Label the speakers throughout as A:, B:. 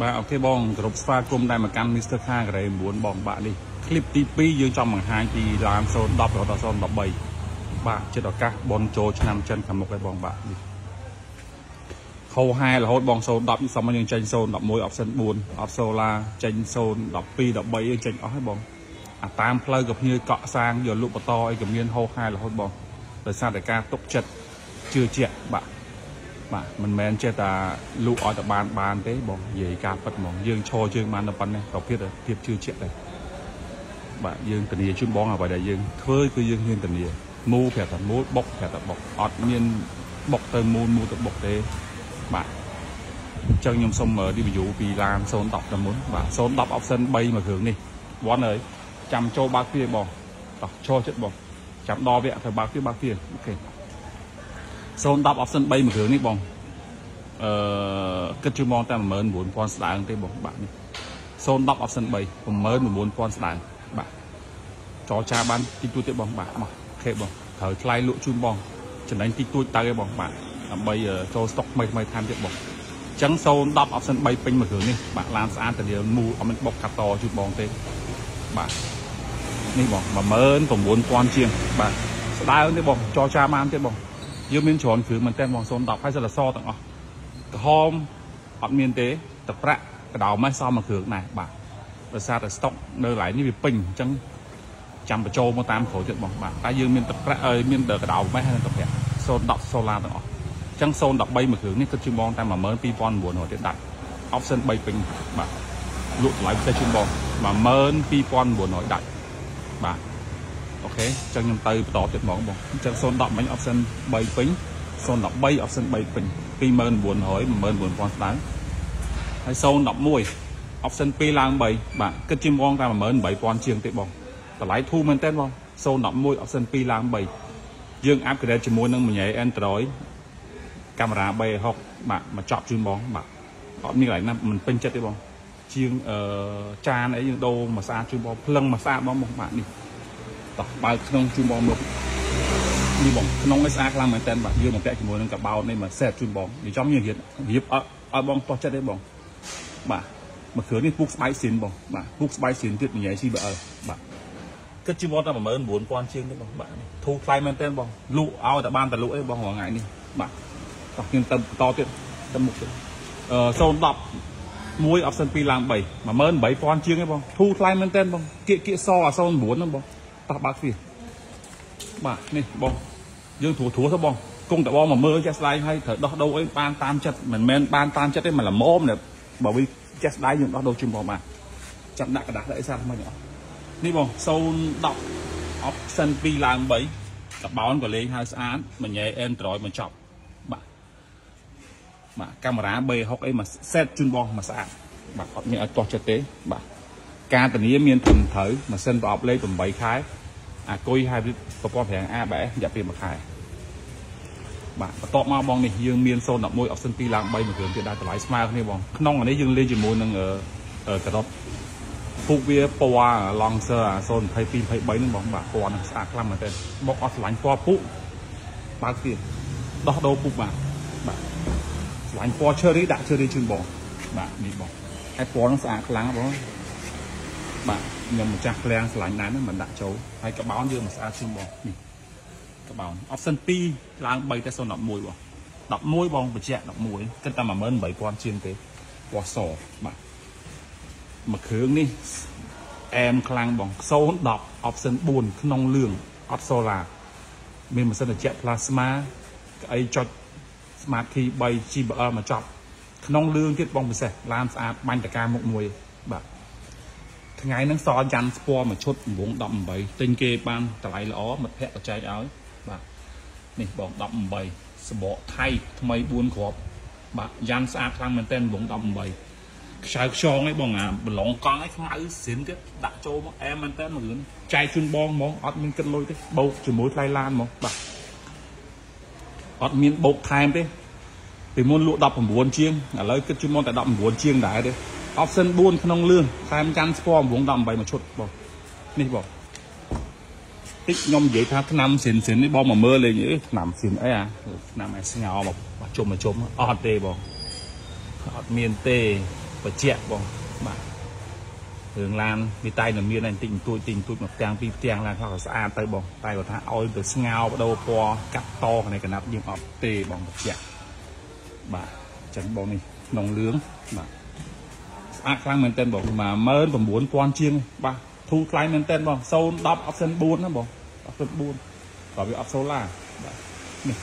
A: បាទអូខេបងគោរពស្វាគមន៍ដែលមកកាន់ Mr. Car Garage 9បងបាក់នេះคลิปទី2យើងចង់បង្ហាញពីឡាន010រហូតដល់013បាទចិត្តឱកាសបនចូលឆ្នាំចិនខាងមុខឯបងបាក់នេះខោហែរហូតបង010សមយើងចេញ011 option 4អត់ solar ចេញ012 13យើងចេញអស់ហើយបងអាតាមផ្លូវក៏ភ្ញៀវកក់សាងយកលក់បន្តអីក៏មានហោហែរហូតបងដោយសារតែការទុកចិត្តជឿជាក់បាទ បាទមិនមែនចេះតែលក់ឲ្យតែបានបានទេបងនិយាយការពិតហ្មងយើងឈរជើងបានតែប៉ុណ្ណេះក៏ភាពភាពជឿជាក់ដែរបាទយើងធានាជូនបងអ្វីដែលយើងធ្វើគឺយើងហ៊ានធានាមូប្រាប់តែមូបុកប្រាប់តែបុកអត់មានបុកទៅមូមូទៅបុកទេបាទអញ្ចឹងខ្ញុំសុំ review ពីឡាន010ទៅមុនបាទ010 option 3មួយគ្រឿងនេះវ៉ាន់អើយចាំចូលបើកវាបងតោះឈរចិត្តបងចាំដល់វាទៅបើកវាបើកវាអូខេ 010 option 3មួយគ្រឿងនេះបងអឺគិតជួយមកតែ19000ស្ដើងទេបងបាទនេះ010 option 3 19000ស្ដើងបាទចរចាបានតិចតួចទេបងបាទមកអូខេបងត្រូវថ្លៃលក់ជូនបងចំណេញតិចតួចទៅឯងបងបាទដើម្បីចូលស្តុកថ្មីថ្មីថែមទៀតបងអញ្ចឹង010 option 3ពេញមួយគ្រឿងនេះបាទឡានស្អាតតាលាមូអត់មានបុកកាត់តជូនបងទេបាទនេះបង19000ជាងបាទស្ដើងទេបងចរចាបានទេបង យើងមានច្រើនគ្រឿងមែនតើបង010ហើយសិលសទាំងអស់ក្រហមអត់មានទេតប្រាក់កដោម៉េះសមមួយគ្រឿងដែរបាទដោយសារតែស្តុកនៅកន្លែងនេះវាពេញអញ្ចឹងចាំបញ្ចូលមកតាមក្រោយទៀតបងបាទតែយើងមានទឹកប្រាក់មានកដោម៉េះហើយទឹកប្រាក់010 solar ទាំងអស់អញ្ចឹង013មួយគ្រឿងនេះគិតជាបងតែ12900ទៀតដាក់ option 3ពេញបាទលក់តម្លៃផ្សេងជាងបង12900ដាក់បាទ អូខេអញ្ចឹងខ្ញុំទៅបន្តទៀតហ្មងបងអញ្ចឹង010មិញ option 3ពេញ013 option 3ពេញ29900 19000ស្ដើងហើយ011 option 2ឡើង3បាទគិតជាហ្មងតែ18000ជាងទេបងតម្លៃធូរមែនតើបង011 option 2ឡើង3យើង upgrade ជាមួយនឹងមួយ Android កាមេរ៉ា360បាទមកចប់ជូនបងបាទអត់មានកន្លែងណាមិនពេញចិត្តទេបងជាងអឺចានអីយើងដូរមកស្អាតជូនបងភ្លឹងមកស្អាតបងបងបាទនេះ តោះបើកក្នុងជូនបងមើលនេះបងក្នុងនេះស្អាតខ្លាំងមែនតើបាទយើងមកពាក់ជាមួយនឹងកបោតនេះមកសេតជូនបងនិយាយចំយើងរៀបរៀបអត់ឲ្យបងតោះចិត្តទេបងបាទមួយគ្រឿងនេះពូកស្បែកស៊ីនបងបាទពូកស្បែកស៊ីនទៀតនិយាយ CBL បាទគិតជាមកតែ19000ជាងទេបងបាទធូរថ្លៃមែនតើបងលក់ឲ្យតែបានតែលក់អីបងរាល់ថ្ងៃនេះបាទតោះខ្ញុំទៅបន្តទៀតទៅមុខទៀតអឺ010មួយ option 2ឡើង3 18000ជាងឯងបងធូរថ្លៃមែនតើបងគៀកគៀកសអា09ហ្នឹងបង តោះបើកទ្វារបាទនេះបងយើងធូរធូរទៅបងគង់តែបងមកមើលចេះស្ដាយហើយត្រូវដោះដូរអីបានតាមចិត្តមិនមែនបានតាមចិត្តទេមិនល្មមបើវាចេះស្ដាយយើងដោះដូរជុំបងបានចាប់ដាក់กระดาษអីសារថ្មីអស់នេះបង010 option 2ឡើង3កបោនក៏លេងហើយស្អាតមួយញ៉ែ Android មកចប់បាទបាទកាមេរ៉ា B60 អីមក set ជូនបងមកស្អាតបាទអត់មានឲ្យទាស់ចិត្តទេបាទ ការធានាមានត្រឹមត្រូវម៉ាស៊ីនប្រអប់លេខ8ខែអាគុយហើយប្រព័ន្ធប្រាំង ABS រយៈពេល1ខែបាទបន្ទាប់មកបងនេះយើងមាន011 option 2ឡើង3មួយគ្រឿងទៀតដែរតម្លៃស្មើគ្នាបងក្នុងអានេះយើងលេងជាមួយនឹងការ៉ុតពូកវាពណ៌ Lancer អា022 23ហ្នឹងបងបាទពណ៌ហ្នឹងស្អាតខ្លាំងមែនទែនបុកអត់ឆ្លាញ់ពណ៌ពូកបើកទៀតដោះដូរពូកបាទបាទឆ្លាញ់ពណ៌ cherry ដាក់ cherry ជូនបងបាទនេះបងហើយពណ៌ហ្នឹងស្អាតខ្លាំងបង បាទខ្ញុំម្ចាស់ឃ្លាំងឆ្លាញ់ដែរហ្នឹងមិនដាក់ចូលហើយកបោនយើងមកស្អាតជូនបងនេះកបោន option 2ឡើង3តែ011បង11បងបញ្ជាក់11គិតតែ18000ជាងទេពណ៌សបាទមួយគ្រឿងនេះអែមខ្លាំងបង010 option 4ក្នុងលឿងអត់ solar មានម៉ាស៊ីនត្រជាក់ plasma ក្អីចុច smart key 3 GBL មកចប់ក្នុងលឿងទៀតបងពិសេសឡានស្អាតបាញ់តកាមុខមួយបាទ ថ្ងៃហ្នឹងសល់យ៉ាន់ស្ពណ៌មួយឈុត9 18ទិញគេបានតម្លៃល្អមិត្តភ័ក្តិក៏ចែកឲ្យបាទនេះបង18សបកថៃថ្មី4គ្រាប់បាទយ៉ាន់ស្អាតខ្លាំងមែនទែន9 18ខ្ចៅខ្យងឯងបងអាប្រឡងកង់ឯងខ្មៅស្រិនទៀតដាក់ចូលមកអែមមែនតើមួយរឿងចែកជូនបងហ្មងអត់មានគិតលុយទេបោកជាមួយថ្លៃឡានហ្មងបាទអត់មានបោកថែមទេពីមុនលក់19ជាងឥឡូវគិតជូនមកតែ19ជាងដែរទេ option 4ក្នុងលឿងថែមកាន់ស្ពណ៌វង18មួយឈុតបងនេះបងតិចខ្ញុំនិយាយថាឆ្នាំសិនសិននេះបងមកមើលលេងអីឆ្នាំសិនអីអាឆ្នាំឯស្ងោមកជុំមកជុំអត់ទេបងអត់មានទេបច្ចៈបងបាទរឿងឡានវាតែនឹងមានតែតិចបន្តួចតិចបន្តួចមកផ្ទាំងពីរផ្ទាំងឡានខ្លះក៏ស្អាតទៅបងតែគាត់ថាឲ្យទៅស្ងោបដូរពណ៌កាត់តក្នុងកណាត់យើងអត់ទេបងបច្ចៈបាទអញ្ចឹងបងនេះក្នុងលឿងបាទ ស្អាតខ្លាំងមែនទែនបង19000ជាងបាទធូរថ្លៃមែនទែនបង010 option 4ណាបង option 4ក៏វាអត់សូឡាបាទនេះ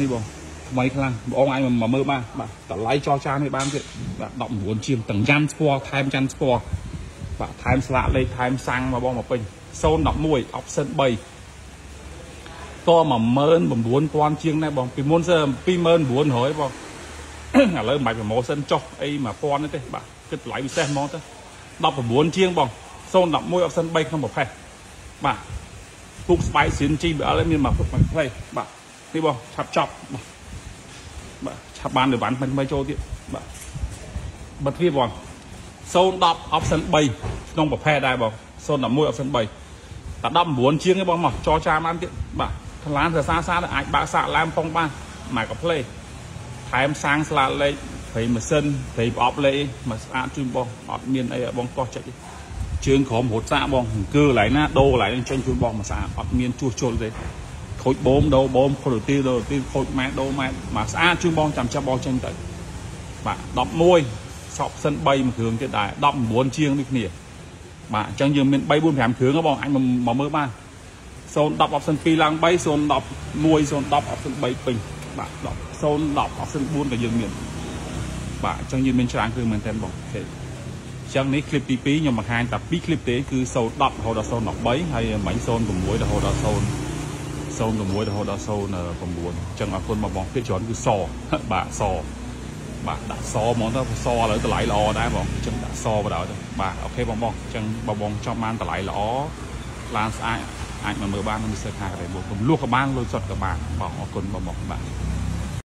A: នេះបងថ្មីខ្លាំងបងអាចមកមើលបានបាទតម្លៃចរចានេះបានទៀតបាទ19ជាងទាំងយ៉ាន់ស្ពណ៌ថែមយ៉ាន់ស្ពណ៌បាទថែមស្លាកលេខថែមសាំងមកបងមកពេញ011 option 3ត19000ជាងដែរបងពីមុនសើ29900បង ឥឡូវមិនបាច់ប្រម៉ូសិនចុះអី1000ទេបាទគិតតម្លៃពិសេសហ្មងទៅ19ជាងបង011 option 3ក្នុងប្រភេទបាទពុកស្បែកស៊ីន GBL មានមកពុកមួយផ្លេបាទនេះបងឆាប់ចប់បាទបាទឆាប់បានលើវ៉ាន់ថ្មីថ្មីចូលទៀតបាទបិទវាបង010 option 3ក្នុងប្រភេទដែរបង011 option 3តែ19ជាងទេបងមកចរចាបានទៀតបាទថ្លានសរសាសាអាចបាក់សាក់ឡើងផងបានមកកាផ្លេ ថែមសាំងស្លាកលេខព្រៃម៉ាស៊ីនព្រៃប្រអប់លេខមកស្អាតជូនបងអត់មានអីបងកោះចិត្តទេជើងក្រោមរត់សាកបងអង្គើកន្លែងណាដូរកន្លែងនេះចេញជូនបងមកស្អាតអត់មានជួសជុលទេខូចបូមដូរបូមខូចទីដូរទីខូចម៉ែដូរម៉ែមកស្អាតជូនបងចាំចាប់បងចេញទៅបាទ11សពសិន3មួយគ្រឿងទៀតដែរ19ជាងដូចគ្នាបាទអញ្ចឹងយើងមាន3 4 5គ្រឿងបងអញមកមើលបាន010 option 2ឡើង3 010 1 010 option 3ពេញ បាទ10 010 option 4ក៏យើងមានបាទអញ្ចឹងយើងមានច្រើនគ្រឿងមែនទែនបងអូខេអញ្ចឹងនេះคลิปទី2ខ្ញុំបង្ហាញតែ2คลิปទេគឺ010រហូតដល់013ហើយមិញ06រហូតដល់0 06រហូតដល់09អញ្ចឹងអរគុណមកបងភាគច្រើនគឺសបាទសបាទដាក់សហ្មងទៅសឥឡូវតម្លៃល្អដែរបងអញ្ចឹងដាក់សបដ ாய் ទៅបាទអូខេបងបងអញ្ចឹងបងបងចង់បានតម្លៃល្អឡានស្អាត អាចមកមើលបាននៅមីសើខាក៏ដែរបងរំលោះក៏បានលុយសុទ្ធក៏បានបងអរគុណបងបងបាទ